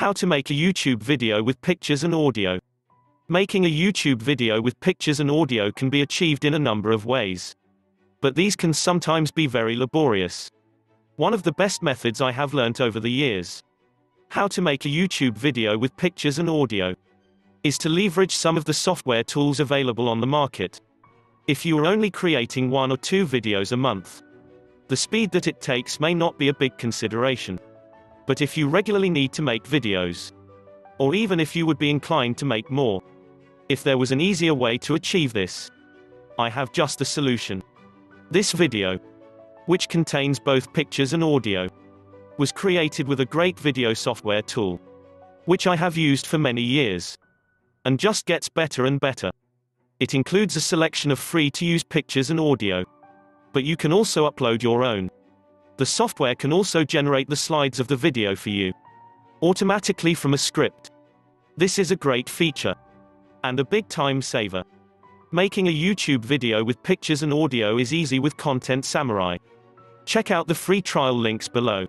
How to make a YouTube video with pictures and audio. Making a YouTube video with pictures and audio can be achieved in a number of ways. But these can sometimes be very laborious. One of the best methods I have learnt over the years. How to make a YouTube video with pictures and audio is to leverage some of the software tools available on the market. If you are only creating one or two videos a month, the speed that it takes may not be a big consideration. But if you regularly need to make videos, or even if you would be inclined to make more, if there was an easier way to achieve this, I have just a solution. This video, which contains both pictures and audio, was created with a great video software tool, which I have used for many years, and just gets better and better. It includes a selection of free-to-use pictures and audio, but you can also upload your own. The software can also generate the slides of the video for you automatically from a script. This is a great feature and a big time saver. Making a YouTube video with pictures and audio is easy with Content Samurai. Check out the free trial links below.